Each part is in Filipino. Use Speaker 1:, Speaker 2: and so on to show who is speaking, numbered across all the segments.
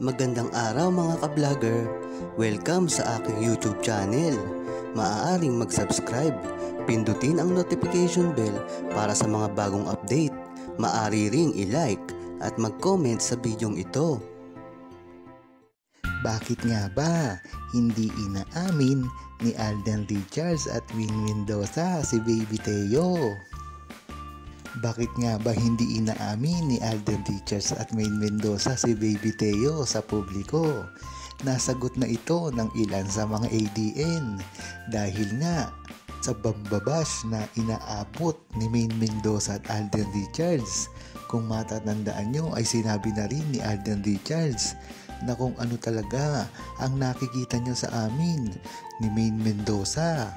Speaker 1: Magandang araw mga ka-vlogger. Welcome sa aking YouTube channel. Maaaring mag-subscribe, pindutin ang notification bell para sa mga bagong update. Maaari ring i-like at mag-comment sa bidyong ito.
Speaker 2: Bakit nga ba hindi inaamin ni Alden Richards at Win Mendoza si Baby Teo? Bakit nga ba hindi inaamin ni Alden Richards at Maine Mendoza si Baby Teo sa publiko? Nasagot na ito ng ilan sa mga ADN dahil nga sa bambabash na inaabot ni Maine Mendoza at Alden Richards. Kung matatandaan nyo ay sinabi na rin ni Alden Richards na kung ano talaga ang nakikita nyo sa amin ni Maine Mendoza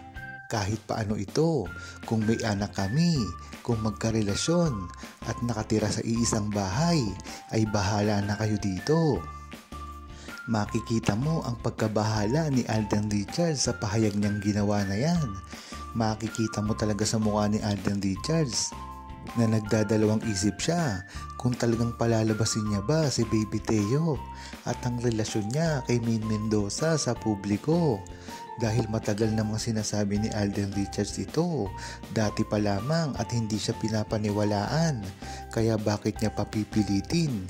Speaker 2: kahit paano ito kung may anak kami, kung magkarelasyon at nakatira sa iisang bahay ay bahala na kayo dito. Makikita mo ang pagkabahala ni Alden Richards sa pahayag niyang ginawa na yan. Makikita mo talaga sa mukha ni Alden Richards na nagdadalawang isip siya kung talagang palalabasin niya ba si Baby Teo at ang relasyon niya kay Maine Mendoza sa publiko dahil matagal namang sinasabi ni Alden Richards ito dati pa lamang at hindi siya pinapaniwalaan. Kaya bakit niya papipilitin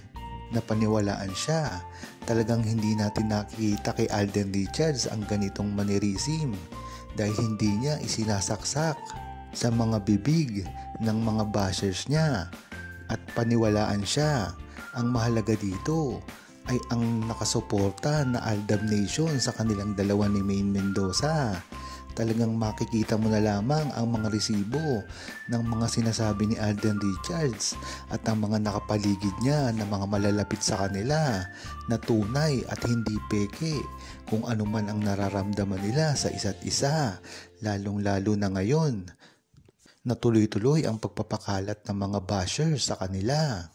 Speaker 2: na paniwalaan siya. Talagang hindi natin nakikita kay Alden Richards ang ganitong manirisim dahil hindi niya isinasaksak sa mga bibig ng mga bashers niya. At paniwalaan siya. Ang mahalaga dito ay ang nakasuporta na Aldab Nation sa kanilang dalawa ni Maine Mendoza. Talagang makikita mo na lamang ang mga resibo ng mga sinasabi ni Alden Richards at ang mga nakapaligid niya na mga malalapit sa kanila na tunay at hindi peke kung ano man ang nararamdaman nila sa isa't isa lalong lalo na ngayon na tuloy-tuloy ang pagpapakalat ng mga bashers sa kanila.